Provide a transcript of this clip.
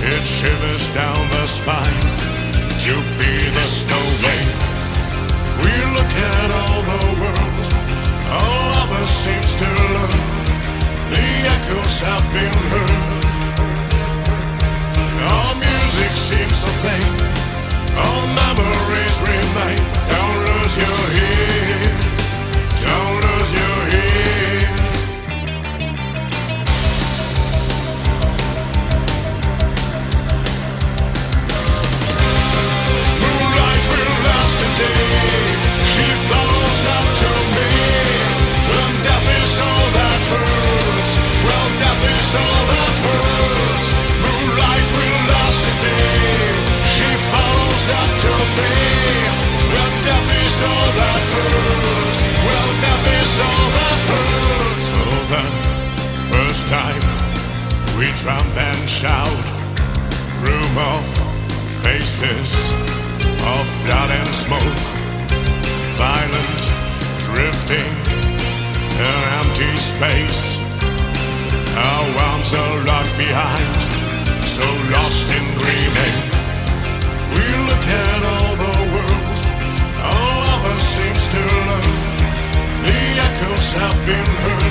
It shivers down the spine to be the snowman. We look at all the world, all of us seems to learn. The echoes have been heard. Our music seems to play, all memories remain. first time we trump and shout Room of faces of blood and smoke Violent drifting in empty space Our arms are locked behind So lost in dreaming. We look at all the world All of us seems to learn The echoes have been heard.